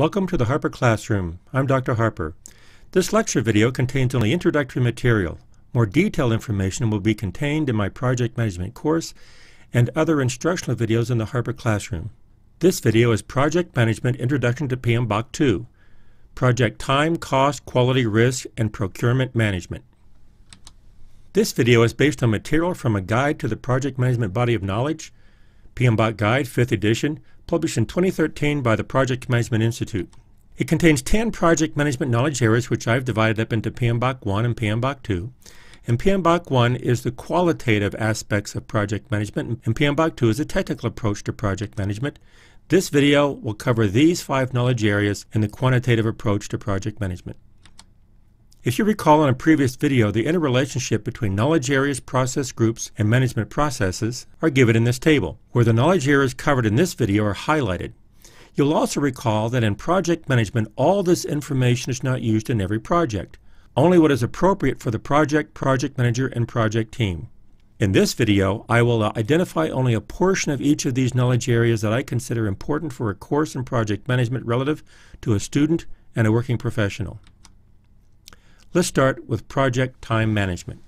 Welcome to the Harper Classroom. I'm Dr. Harper. This lecture video contains only introductory material. More detailed information will be contained in my project management course and other instructional videos in the Harper Classroom. This video is Project Management Introduction to PMBOK 2, Project Time, Cost, Quality, Risk, and Procurement Management. This video is based on material from a Guide to the Project Management Body of Knowledge, PMBOK Guide, 5th edition, published in 2013 by the Project Management Institute. It contains 10 project management knowledge areas which I've divided up into PMBOK 1 and PMBOK 2. And PMBOK 1 is the qualitative aspects of project management, and PMBOK 2 is a technical approach to project management. This video will cover these five knowledge areas in the quantitative approach to project management. If you recall in a previous video, the interrelationship between knowledge areas, process groups, and management processes are given in this table, where the knowledge areas covered in this video are highlighted. You'll also recall that in project management, all this information is not used in every project, only what is appropriate for the project, project manager, and project team. In this video, I will uh, identify only a portion of each of these knowledge areas that I consider important for a course in project management relative to a student and a working professional. Let's start with project time management.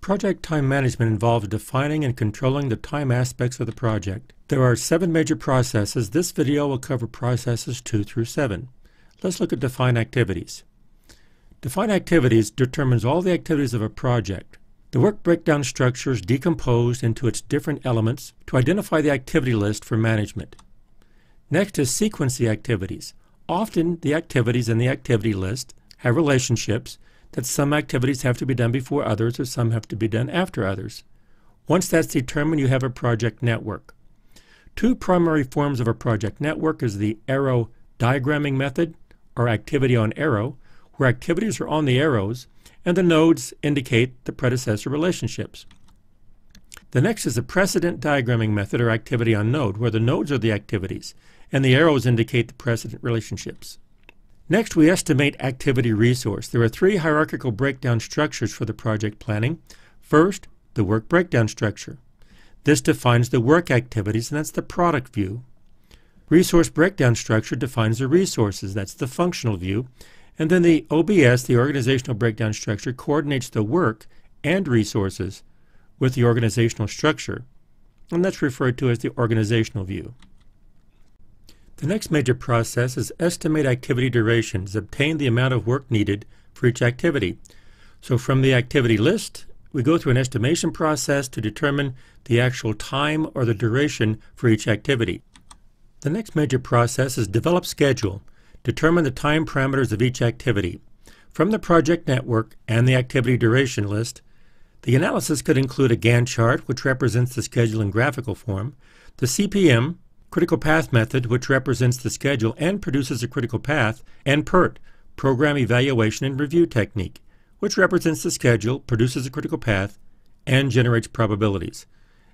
Project time management involves defining and controlling the time aspects of the project. There are seven major processes. This video will cover processes 2 through 7. Let's look at define activities. Define activities determines all the activities of a project. The work breakdown structure is decomposed into its different elements to identify the activity list for management. Next is sequence the activities. Often the activities in the activity list have relationships that some activities have to be done before others or some have to be done after others. Once that's determined, you have a project network. Two primary forms of a project network is the arrow diagramming method, or activity on arrow, where activities are on the arrows and the nodes indicate the predecessor relationships. The next is the precedent diagramming method, or activity on node, where the nodes are the activities and the arrows indicate the precedent relationships. Next, we estimate activity resource. There are three hierarchical breakdown structures for the project planning. First, the work breakdown structure. This defines the work activities, and that's the product view. Resource breakdown structure defines the resources, that's the functional view. And then the OBS, the organizational breakdown structure, coordinates the work and resources with the organizational structure, and that's referred to as the organizational view. The next major process is estimate activity durations, obtain the amount of work needed for each activity. So from the activity list, we go through an estimation process to determine the actual time or the duration for each activity. The next major process is develop schedule, determine the time parameters of each activity. From the project network and the activity duration list, the analysis could include a Gantt chart, which represents the schedule in graphical form, the CPM, critical path method, which represents the schedule and produces a critical path, and PERT, program evaluation and review technique, which represents the schedule, produces a critical path, and generates probabilities.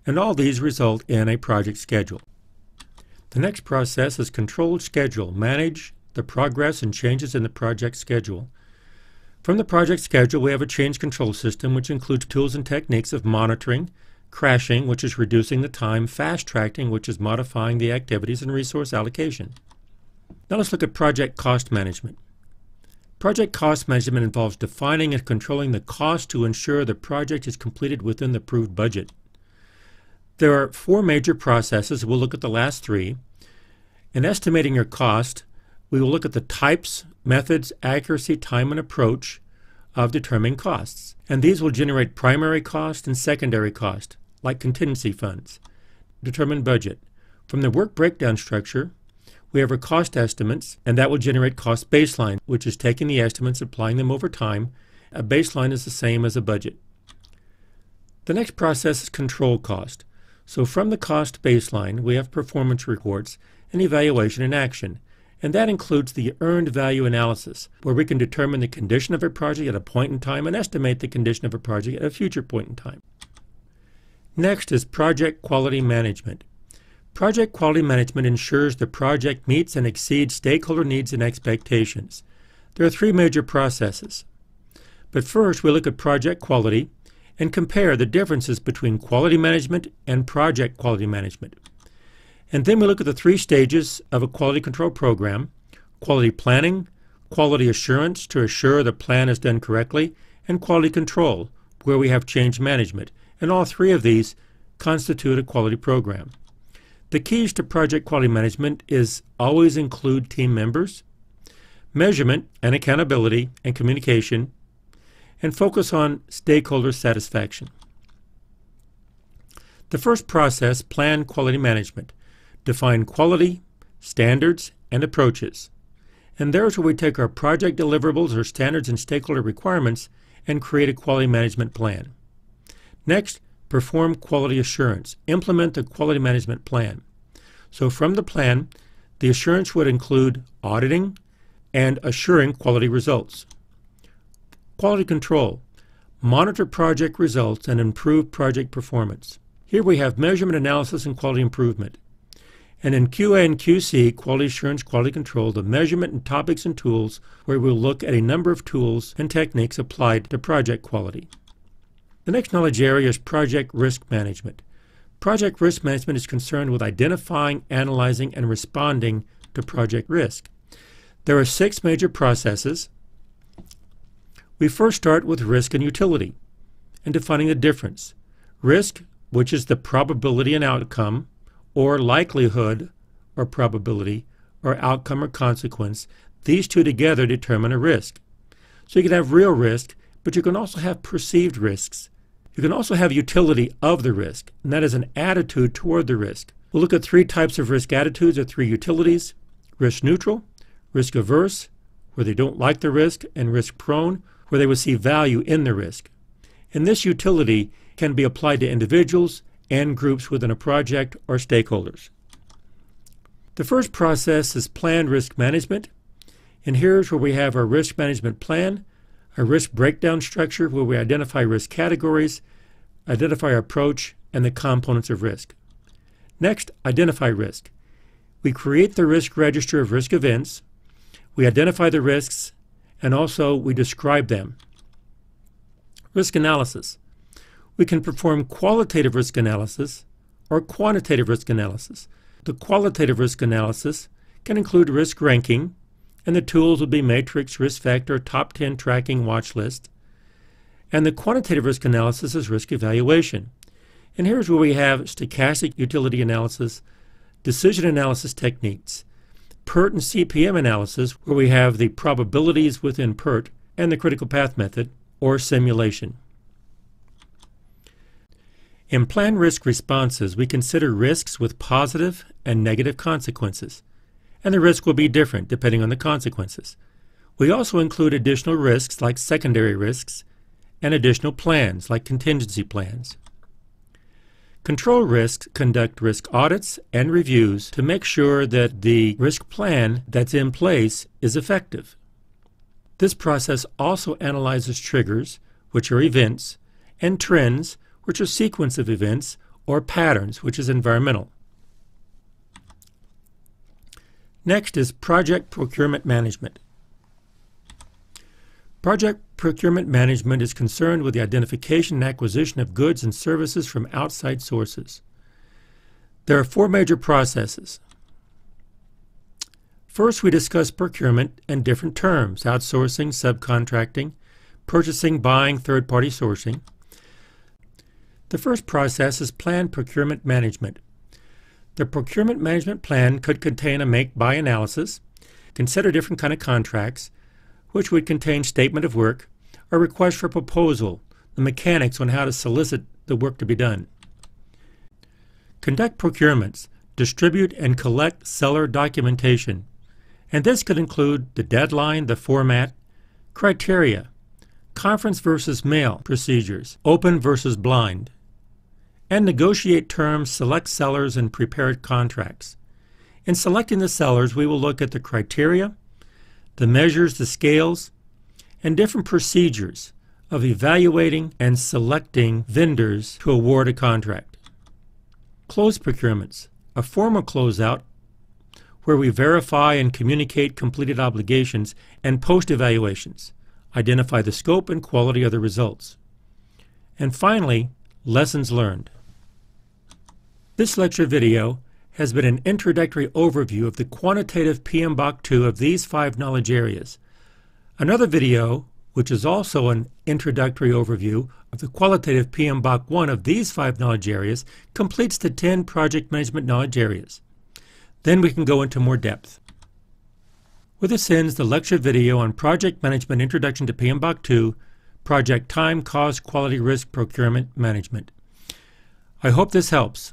And all these result in a project schedule. The next process is controlled schedule, manage the progress and changes in the project schedule. From the project schedule, we have a change control system, which includes tools and techniques of monitoring, crashing, which is reducing the time, fast tracking, which is modifying the activities, and resource allocation. Now let's look at project cost management. Project cost management involves defining and controlling the cost to ensure the project is completed within the approved budget. There are four major processes. We'll look at the last three. In estimating your cost, we will look at the types, methods, accuracy, time, and approach of determining costs. And these will generate primary cost and secondary cost like contingency funds. Determine budget. From the work breakdown structure, we have our cost estimates, and that will generate cost baseline, which is taking the estimates, applying them over time. A baseline is the same as a budget. The next process is control cost. So from the cost baseline, we have performance reports and evaluation in action. And that includes the earned value analysis, where we can determine the condition of a project at a point in time and estimate the condition of a project at a future point in time. Next is project quality management. Project quality management ensures the project meets and exceeds stakeholder needs and expectations. There are three major processes. But first, we look at project quality and compare the differences between quality management and project quality management. And then we look at the three stages of a quality control program quality planning, quality assurance to assure the plan is done correctly, and quality control, where we have change management. And all three of these constitute a quality program. The keys to project quality management is always include team members, measurement and accountability and communication, and focus on stakeholder satisfaction. The first process, plan quality management, define quality, standards, and approaches. And there's where we take our project deliverables or standards and stakeholder requirements and create a quality management plan. Next, perform quality assurance. Implement the quality management plan. So from the plan, the assurance would include auditing and assuring quality results. Quality control. Monitor project results and improve project performance. Here we have measurement analysis and quality improvement. And in QA and QC, quality assurance, quality control, the measurement and topics and tools where we'll look at a number of tools and techniques applied to project quality. The next knowledge area is project risk management. Project risk management is concerned with identifying, analyzing, and responding to project risk. There are six major processes. We first start with risk and utility and defining the difference. Risk, which is the probability and outcome or likelihood or probability or outcome or consequence, these two together determine a risk. So you can have real risk, but you can also have perceived risks. You can also have utility of the risk, and that is an attitude toward the risk. We'll look at three types of risk attitudes or three utilities risk neutral, risk averse, where they don't like the risk, and risk prone, where they will see value in the risk. And this utility can be applied to individuals and groups within a project or stakeholders. The first process is planned risk management. And here's where we have our risk management plan, a risk breakdown structure where we identify risk categories, identify approach, and the components of risk. Next, identify risk. We create the risk register of risk events, we identify the risks, and also we describe them. Risk analysis. We can perform qualitative risk analysis or quantitative risk analysis. The qualitative risk analysis can include risk ranking, and the tools would be matrix, risk factor, top 10 tracking watch list. And the quantitative risk analysis is risk evaluation. And here's where we have stochastic utility analysis, decision analysis techniques, PERT and CPM analysis, where we have the probabilities within PERT, and the critical path method, or simulation. In plan risk responses, we consider risks with positive and negative consequences, and the risk will be different depending on the consequences. We also include additional risks like secondary risks and additional plans like contingency plans. Control risks conduct risk audits and reviews to make sure that the risk plan that's in place is effective. This process also analyzes triggers, which are events, and trends, which are sequence of events, or patterns, which is environmental. Next is project procurement management. Project procurement management is concerned with the identification and acquisition of goods and services from outside sources. There are four major processes. First, we discuss procurement and different terms outsourcing, subcontracting, purchasing, buying, third party sourcing. The first process is planned procurement management. The procurement management plan could contain a make-buy analysis, consider different kind of contracts, which would contain statement of work, a request for proposal, the mechanics on how to solicit the work to be done. Conduct procurements, distribute and collect seller documentation, and this could include the deadline, the format, criteria, conference versus mail procedures, open versus blind, and negotiate terms, select sellers, and prepare contracts. In selecting the sellers, we will look at the criteria, the measures, the scales, and different procedures of evaluating and selecting vendors to award a contract. Close procurements, a formal closeout where we verify and communicate completed obligations and post evaluations, identify the scope and quality of the results. And finally, lessons learned. This lecture video has been an introductory overview of the quantitative PMBOK 2 of these five knowledge areas. Another video, which is also an introductory overview of the qualitative PMBOK 1 of these five knowledge areas, completes the 10 project management knowledge areas. Then we can go into more depth. With this ends the lecture video on Project Management Introduction to PMBOK 2, Project Time, Cost, Quality, Risk, Procurement Management. I hope this helps.